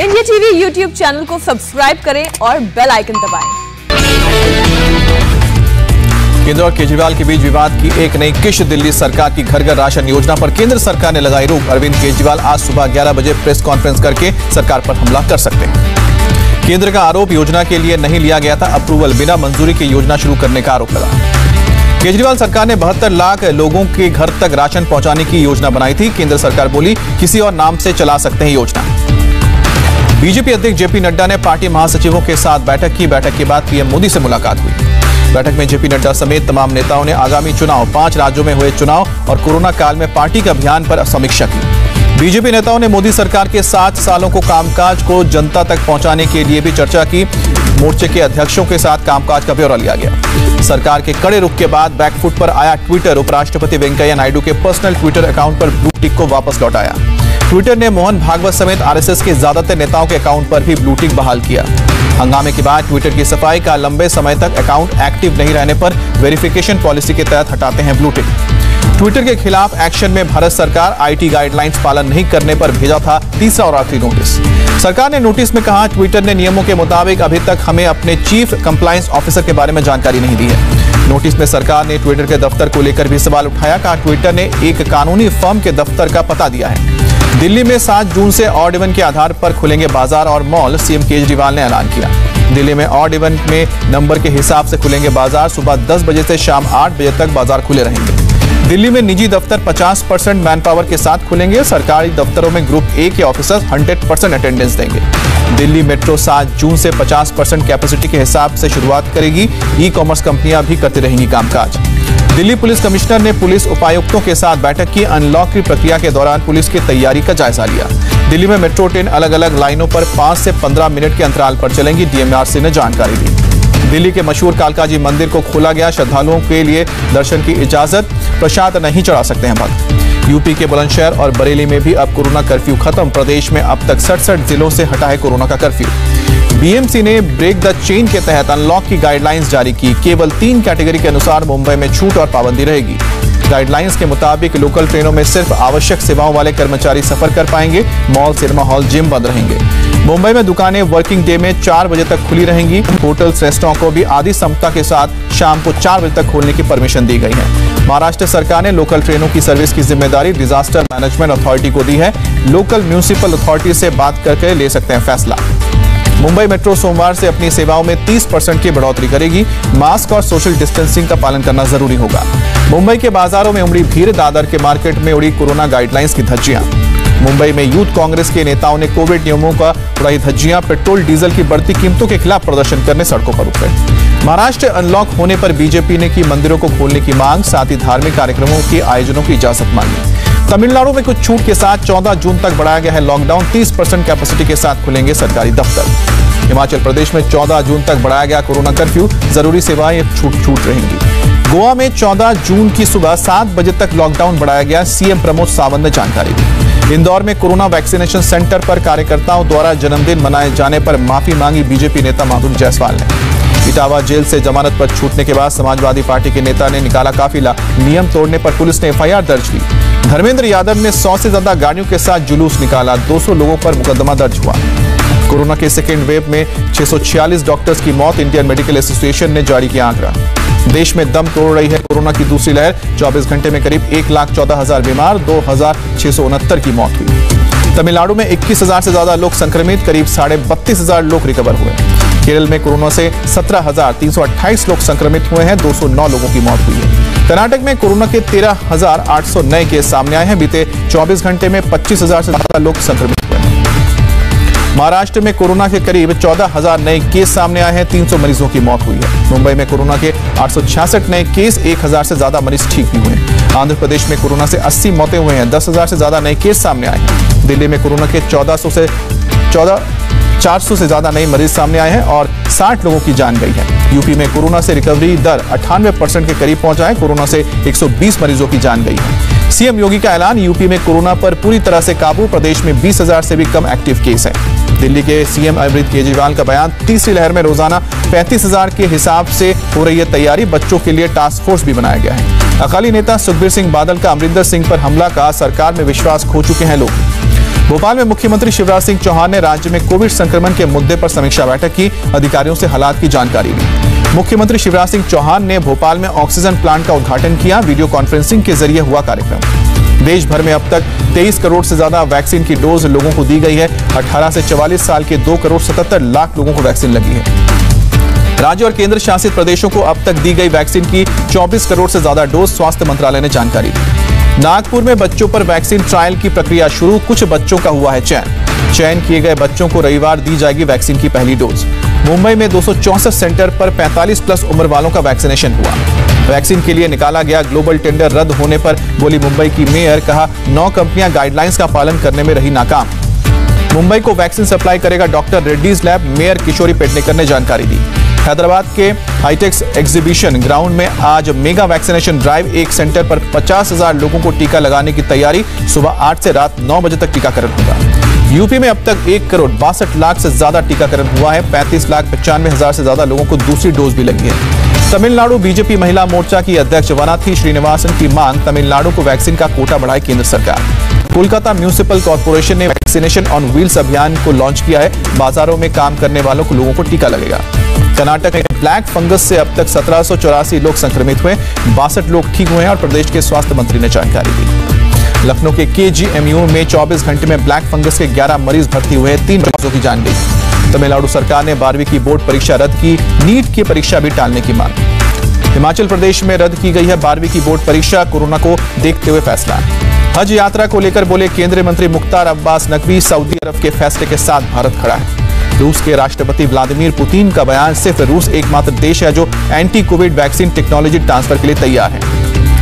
India TV YouTube channel को subscribe करें और बेल आइकन दबाएँ। केंद्र और केजरीवाल के बीच विवाद की एक नई किश। दिल्ली सरकार की घर घर राशन योजना पर केंद्र सरकार ने लगाई रोक। अरविंद केजरीवाल आज सुबह 11 बजे प्रेस कॉन्फ्रेंस करके सरकार पर हमला कर सकते हैं। केंद्र का आरोप, योजना के लिए नहीं लिया गया था अप्रूवल बिना मंजूरी की योजना शुरू करने का आरोप लगा। केजरीवाल सरकार ने बहत्तर लाख लोगों के घर तक राशन पहुँचाने की योजना बनाई थी। केंद्र सरकार बोली, किसी और नाम से चला सकते हैं योजना। बीजेपी अध्यक्ष जेपी नड्डा ने पार्टी महासचिवों के साथ बैठक की। बैठक के बाद पीएम मोदी से मुलाकात हुई। बैठक में जेपी नड्डा समेत तमाम नेताओं ने आगामी चुनाव, पाँच राज्यों में हुए चुनाव और कोरोना काल में पार्टी के अभियान पर समीक्षा की। बीजेपी नेताओं ने मोदी सरकार के सात सालों को कामकाज को जनता तक पहुँचाने के लिए भी चर्चा की। मोर्चे के अध्यक्षों के साथ कामकाज का ब्यौरा लिया गया। सरकार के कड़े रुख के बाद बैकफुट पर आया ट्विटर। उपराष्ट्रपति वेंकैया नायडू के पर्सनल ट्विटर अकाउंट पर ब्लू टिक को वापस लौटाया। ट्विटर ने मोहन भागवत समेत आरएसएस के ज़्यादातर नेताओं के अकाउंट पर भी ब्लू टिक बहाल किया। हंगामे के बाद ट्विटर की सफ़ाई का लंबे समय तक अकाउंट एक्टिव नहीं रहने पर वेरिफिकेशन पॉलिसी के तहत हटाते हैं ब्लू टिक ट्विटर के खिलाफ एक्शन में भारत सरकार आईटी गाइडलाइंस पालन नहीं करने पर भेजा था तीसरा और आखिरी नोटिस सरकार ने नोटिस में कहा, ट्विटर ने नियमों के मुताबिक अभी तक हमें अपने चीफ कंप्लायंस ऑफिसर के बारे में जानकारी नहीं दी है। नोटिस में सरकार ने ट्विटर के दफ्तर को लेकर भी सवाल उठाया, कहा, ट्विटर ने एक कानूनी फर्म के दफ्तर का पता दिया है। दिल्ली में सात जून से ऑड इवन के आधार पर खुलेंगे बाज़ार और मॉल, सीएम केजरीवाल ने ऐलान किया। दिल्ली में ऑड इवन में नंबर के हिसाब से खुलेंगे बाज़ार, सुबह 10 बजे से शाम 8 बजे तक बाज़ार खुले रहेंगे। दिल्ली में निजी दफ्तर 50 परसेंट मैन पावर के साथ खुलेंगे। सरकारी दफ्तरों में ग्रुप ए के ऑफिसर्स 100 परसेंट अटेंडेंस देंगे। दिल्ली मेट्रो 7 जून से 50 परसेंट कैपेसिटी के हिसाब से शुरुआत करेगी। ई कॉमर्स कंपनियाँ भी करती रहेंगी कामकाज। दिल्ली पुलिस कमिश्नर ने पुलिस उपायुक्तों के साथ बैठक की। अनलॉक की प्रक्रिया के दौरान पुलिस की तैयारी का जायजा लिया। दिल्ली में मेट्रो ट्रेन अलग अलग लाइनों पर 5 से 15 मिनट के अंतराल पर चलेंगी। डीएमआरसी ने जानकारी दी। दिल्ली के मशहूर कालकाजी मंदिर को खोला गया। श्रद्धालुओं के लिए दर्शन की इजाज़त, प्रसाद नहीं चढ़ा सकते हैं भक्त। यूपी के बुलंदशहर और बरेली में भी अब कोरोना कर्फ्यू खत्म। प्रदेश में अब तक सड़सठ जिलों से हटा है कोरोना का कर्फ्यू। बीएमसी ने ब्रेक द चेन के तहत अनलॉक की गाइडलाइंस जारी की। केवल तीन कैटेगरी के अनुसार मुंबई में छूट और पाबंदी रहेगी। गाइडलाइंस के मुताबिक लोकल ट्रेनों में सिर्फ़ आवश्यक सेवाओं वाले कर्मचारी सफ़र कर पाएँगे। मॉल सिनेमा हॉल जिम बंद रहेंगे। मुंबई में दुकानें वर्किंग डे में चार बजे तक खुली रहेंगी। होटल्स रेस्टोरेंट को भी आधी क्षमता के साथ शाम को चार बजे तक खोलने की परमिशन दी गई है। महाराष्ट्र सरकार ने लोकल ट्रेनों की सर्विस की ज़िम्मेदारी डिजास्टर मैनेजमेंट अथॉरिटी को दी है। लोकल म्यूनिसिपल अथॉरिटी से बात करके ले सकते हैं फैसला। मुंबई मेट्रो सोमवार से अपनी सेवाओं में 30 परसेंट की बढ़ोतरी करेगी। मास्क और सोशल डिस्टेंसिंग का पालन करना ज़रूरी होगा। मुंबई के बाजारों में उमड़ी भीड़, दादर के मार्केट में उड़ी कोरोना गाइडलाइंस की धज्जियाँ। मुंबई में यूथ कांग्रेस के नेताओं ने कोविड नियमों का उड़ाई धज्जियाँ। पेट्रोल, डीजल की बढ़ती कीमतों के खिलाफ प्रदर्शन करने सड़कों पर उतरे। महाराष्ट्र अनलॉक होने पर बीजेपी ने की मंदिरों को खोलने की मांग, साथ ही धार्मिक कार्यक्रमों के आयोजनों की इजाज़त मांगी। तमिलनाडु में कुछ छूट के साथ 14 जून तक बढ़ाया गया है लॉकडाउन। 30 परसेंट कैपेसिटी के साथ खुलेंगे सरकारी दफ्तर। हिमाचल प्रदेश में 14 जून तक बढ़ाया गया कोरोना कर्फ्यू ज़रूरी सेवाएँ छूट छूट रहेंगी। गोवा में 14 जून की सुबह सात बजे तक लॉकडाउन बढ़ाया गया, सीएम प्रमोद सावंत ने जानकारी दी। इंदौर में कोरोना वैक्सीनेशन सेंटर पर कार्यकर्ताओं द्वारा जन्मदिन मनाए जाने पर माफ़ी मांगी बीजेपी नेता माधुरी जायसवाल ने। इटावा जेल से जमानत पर छूटने के बाद समाजवादी पार्टी के नेता ने निकाला काफिला। नियम तोड़ने पर पुलिस ने एफआईआर दर्ज की। धर्मेंद्र यादव ने सौ से ज़्यादा गाड़ियों के साथ जुलूस निकाला। 200 लोगों पर मुकदमा दर्ज हुआ। कोरोना के सेकेंड वेव में 646 डॉक्टर्स की मौत, इंडियन मेडिकल एसोसिएशन ने जारी किया आंकड़ा। देश में दम तोड़ रही है कोरोना की दूसरी लहर। 24 घंटे में करीब एक लाख चौदह हज़ार बीमार, दो हज़ार छह सौ उनहत्तर की मौत हुई। तमिलनाडु में इक्कीस हज़ार से ज़्यादा लोग संक्रमित, करीब साढ़े बत्तीस हज़ार लोग रिकवर हुए। केरल में कोरोना से सत्रह हज़ार तीन सौ अट्ठाईस लोग संक्रमित हुए हैं 209 लोगों की मौत हुई है। कर्नाटक में कोरोना के तेरह हज़ार आठ सौ नए केस सामने आए हैं। बीते 24 घंटे में पच्चीस हज़ार से ज़्यादा लोग संक्रमित हुए महाराष्ट्र में कोरोना के करीब चौदह हज़ार नए केस सामने आए हैं। 300 मरीजों की मौत हुई है। मुंबई में कोरोना के आठ सौ छियासठ नए केस, एक हज़ार से ज़्यादा मरीज़ ठीक भी हुए आंध्र प्रदेश में कोरोना से 80 मौतें हुए हैं। दस हज़ार से ज़्यादा नए केस सामने आए दिल्ली में कोरोना के 1400 से 14 400 से ज़्यादा नए मरीज़ सामने आए हैं और 60 लोगों की जान गई है। यूपी में कोरोना से रिकवरी दर अठानवे परसेंट के करीब पहुँचा है। कोरोना से 120 मरीजों की जान गई है। सीएम योगी का ऐलान यूपी में कोरोना पर पूरी तरह से काबू प्रदेश में 20,000 से भी कम एक्टिव केस है। दिल्ली के सीएम अरविंद केजरीवाल का बयान तीसरी लहर में रोज़ाना 35,000 के हिसाब से हो रही है तैयारी बच्चों के लिए टास्क फोर्स भी बनाया गया है। अकाली नेता सुखबीर सिंह बादल का अमरिंदर सिंह पर हमला का सरकार में विश्वास खो चुके हैं लोग। भोपाल में मुख्यमंत्री शिवराज सिंह चौहान ने राज्य में कोविड संक्रमण के मुद्दे पर समीक्षा बैठक की। अधिकारियों से हालात की जानकारी ली। मुख्यमंत्री शिवराज सिंह चौहान ने भोपाल में ऑक्सीजन प्लांट का उद्घाटन किया, वीडियो कॉन्फ्रेंसिंग के ज़रिए हुआ कार्यक्रम। देश भर में अब तक 23 करोड़ से ज़्यादा वैक्सीन की डोज लोगों को दी गई है। 18 से 44 साल के 2 करोड़ 77 लाख लोगों को वैक्सीन लगी है। राज्य और केंद्र शासित प्रदेशों को अब तक दी गई वैक्सीन की 24 करोड़ से ज़्यादा डोज स्वास्थ्य मंत्रालय ने जानकारी दी। नागपुर में बच्चों पर वैक्सीन ट्रायल की प्रक्रिया शुरू। कुछ बच्चों का हुआ है चयन चयन किए गए बच्चों को रविवार दी जाएगी वैक्सीन की पहली डोज। मुंबई में दो सेंटर पर 45 प्लस उम्र वालों का वैक्सीनेशन हुआ। वैक्सीन के लिए निकाला गया ग्लोबल टेंडर रद्द होने पर बोली मुंबई की मेयर, कहा, नौ कंपनियाँ गाइडलाइंस का पालन करने में रही नाकाम। मुंबई को वैक्सीन सप्लाई करेगा doctor Reddy's lab, mayor Kishori Pednekar ने जानकारी दी। हैदराबाद के हाईटेक्स एग्जीबिशन ग्राउंड में आज मेगा वैक्सीनेशन ड्राइव एक सेंटर पर पचास हज़ार लोगों को टीका लगाने की तैयारी। सुबह आठ से रात नौ बजे तक टीकाकरण होगा। यूपी में अब तक एक करोड़ बासठ लाख से ज़्यादा टीकाकरण हुआ है। पैंतीस लाख पचानवे हज़ार से ज़्यादा लोगों को दूसरी डोज भी लगी है। तमिलनाडु बीजेपी महिला मोर्चा की अध्यक्ष वनाथी श्रीनिवासन की मांग, तमिलनाडु को वैक्सीन का कोटा बढ़ाए केंद्र सरकार। कोलकाता म्यूनिसिपल कॉर्पोरेशन ने वैक्सीनेशन ऑन व्हील्स अभियान को लॉन्च किया है। बाजारों में काम करने वालों को लोगों को टीका लगेगा। कर्नाटक में ब्लैक फंगस से अब तक सत्रह सौ चौरासी लोग संक्रमित हुए, बासठ लोग ठीक हुए हैं और प्रदेश के स्वास्थ्य मंत्री ने जानकारी दी। लखनऊ के केजीएमयू में 24 घंटे में ब्लैक फंगस के 11 मरीज़ भर्ती हुए, तीन मरीजों की जान गई। तमिलनाडु सरकार ने बारहवीं की बोर्ड परीक्षा रद्द की, नीट की परीक्षा भी टालने की मांग। हिमाचल प्रदेश में रद्द की गई है बारहवीं की बोर्ड परीक्षा, कोरोना को देखते हुए फैसला। हज यात्रा को लेकर बोले केंद्रीय मंत्री मुख्तार अब्बास नकवी, सऊदी अरब के फैसले के साथ भारत खड़ा है। रूस के राष्ट्रपति व्लादिमीर पुतिन का बयान सिर्फ़ रूस एकमात्र देश है जो anti Covid vaccine technology transfer के लिए तैयार है।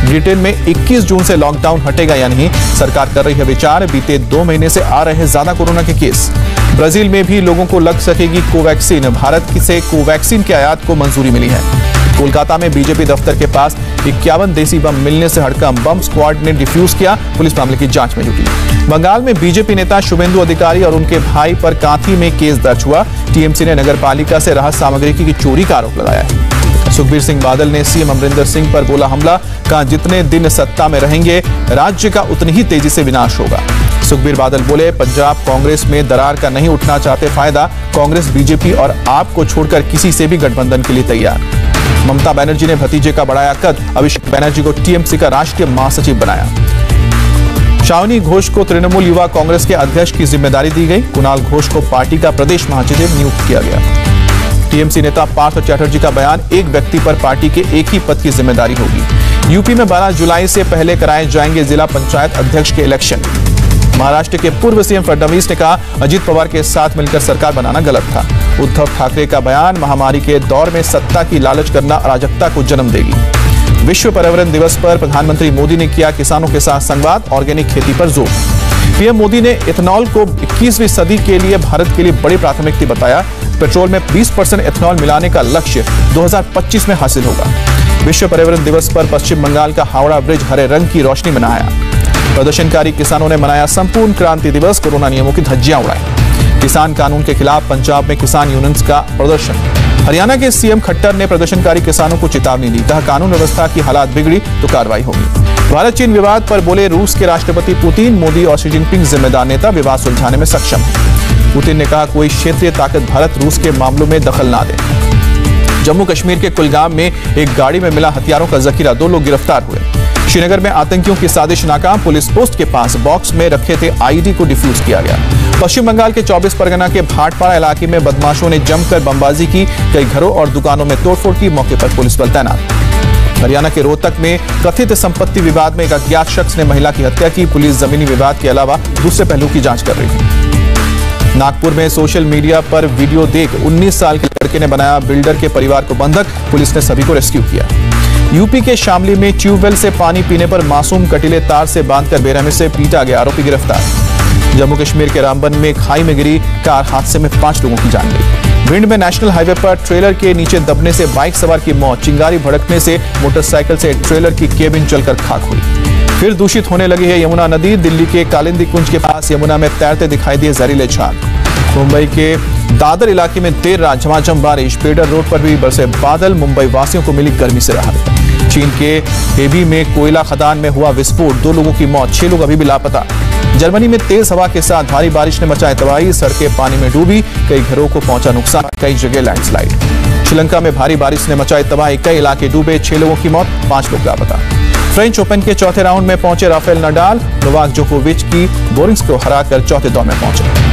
ब्रिटेन में 21 जून से लॉकडाउन हटेगा या नहीं, सरकार कर रही है विचार। बीते दो महीने से आ रहे ज़्यादा कोरोना के केस। ब्राज़ील में भी लोगों को लग सकेगी कोवैक्सीन। भारत से कोवैक्सीन के आयात को मंजूरी मिली है। कोलकाता में बीजेपी दफ्तर के पास इक्यावन देसी बम मिलने से हड़कम बम स्क्वाड ने डिफ्यूज किया। पुलिस मामले की जाँच में जुटी। बंगाल में बीजेपी नेता शुभेंदु अधिकारी और उनके भाई पर कांथी में केस दर्ज हुआ। टीएमसी ने नगर पालिका से राहत सामग्री की चोरी का आरोप लगाया है। सुखबीर सिंह बादल ने सीएम अमरिंदर सिंह पर बोला हमला। कहा, जितने दिन सत्ता में रहेंगे, राज्य का उतनी ही तेज़ी से विनाश होगा। सुखबीर बादल बोले, पंजाब कांग्रेस में दरार का नहीं उठना चाहते फ़ायदा। कांग्रेस बीजेपी और आपको छोड़कर किसी से भी गठबंधन के लिए तैयार। ममता बनर्जी ने भतीजे का बढ़ाया कद, अभिषेक बनर्जी को टीएमसी का राष्ट्रीय महासचिव बनाया। शावनी घोष को तृणमूल युवा कांग्रेस के अध्यक्ष की ज़िम्मेदारी दी गई। कुणाल घोष को पार्टी का प्रदेश महासचिव नियुक्त किया गया। टीएमसी नेता पार्थ चैटर्जी का बयान, एक व्यक्ति पर पार्टी के एक ही पद की ज़िम्मेदारी होगी। यूपी में 12 जुलाई से पहले कराए जाएँगे जिला पंचायत अध्यक्ष के इलेक्शन। महाराष्ट्र के पूर्व सीएम फडणवीस ने कहा, अजीत पवार के साथ मिलकर सरकार बनाना गलत था। उद्धव ठाकरे का बयान, महामारी के दौर में सत्ता की लालच करना अराजकता को जन्म देगी। विश्व पर्यावरण दिवस पर प्रधानमंत्री मोदी ने किया किसानों के साथ संवाद, ऑर्गेनिक खेती पर ज़ोर। पीएम मोदी ने इथेनॉल को 21वीं सदी के लिए भारत के लिए बड़ी प्राथमिकता बताया। पेट्रोल में 20 परसेंट इथेनॉल मिलाने का लक्ष्य 2025 में हासिल होगा। विश्व पर्यावरण दिवस पर पश्चिम बंगाल का हावड़ा ब्रिज हरे रंग की रोशनी मनाया। प्रदर्शनकारी किसानों ने मनाया संपूर्ण क्रांति दिवस, कोरोना नियमों की धज्जियाँ उड़ाई। किसान कानून के खिलाफ पंजाब में किसान यूनियंस का प्रदर्शन। हरियाणा के सीएम खट्टर ने प्रदर्शनकारी किसानों को चेतावनी दी। कहा, कानून व्यवस्था की हालात बिगड़ी तो कार्रवाई होगी। भारत चीन विवाद पर बोले रूस के राष्ट्रपति पुतिन, मोदी और शी जिनपिंग जिम्मेदार नेता विवाद सुलझाने में सक्षम पुतिन ने कहा, कोई क्षेत्रीय ताकत भारत रूस के मामलों में दखल ना दे। जम्मू कश्मीर के कुलगाम में एक गाड़ी में मिला हथियारों का जखीरा। दो लोग गिरफ़्तार हुए। श्रीनगर में आतंकियों की साजिश नाकाम पुलिस पोस्ट के पास बॉक्स में रखे थे आईडी को डिफ्यूज किया गया। पश्चिम बंगाल के 24 परगना के भाटपाड़ा इलाके में बदमाशों ने जमकर बमबाजी की। कई घरों और दुकानों में तोड़फोड़ की, मौके पर पुलिस बल तैनात। हरियाणा के रोहतक में कथित संपत्ति विवाद में एक अज्ञात शख्स ने महिला की हत्या की। पुलिस जमीनी विवाद के अलावा दूसरे पहलू की जाँच कर रही है। नागपुर में सोशल मीडिया पर वीडियो देख 19 साल के लड़के ने बनाया बिल्डर के परिवार को बंधक। पुलिस ने सभी को रेस्क्यू किया। यूपी के शामली में ट्यूबवेल से पानी पीने पर मासूम कटीले तार से बांधकर बेरहमी से पीटा गया आरोपी गिरफ़्तार। जम्मू कश्मीर के रामबन में खाई में गिरी कार, हादसे में पाँच लोगों की जान गई। भिंड में नेशनल हाईवे पर ट्रेलर के नीचे दबने से बाइक सवार की मौत, चिंगारी भड़कने से मोटरसाइकिल से ट्रेलर की केबिन चलकर खाक हुई। फिर दूषित होने लगी है यमुना नदी, दिल्ली के कालिंदी कुंज के पास यमुना में तैरते दिखाई दिए जहरीले छाल। मुंबई के दादर इलाके में देर रात झमाझम बारिश पेडर रोड पर भी बरसे बादल मुंबई वासियों को मिली गर्मी से राहत। चीन के हेबी में कोयला खदान में हुआ विस्फोट। दो लोगों की मौत, छह लोग अभी भी लापता। जर्मनी में तेज हवा के साथ भारी बारिश ने मचाई तबाही। सड़कें पानी में डूबी, कई घरों को पहुँचा नुकसान, कई जगह लैंडस्लाइड। श्रीलंका में भारी बारिश ने मचाई तबाही, कई इलाके डूबे, छह लोगों की मौत, पाँच लोग लापता। फ्रेंच ओपन के चौथे राउंड में पहुँचे राफेल नडाल। नोवाक जोकोविच की बोरिंग्स को हराकर चौथे दौर में पहुँचे।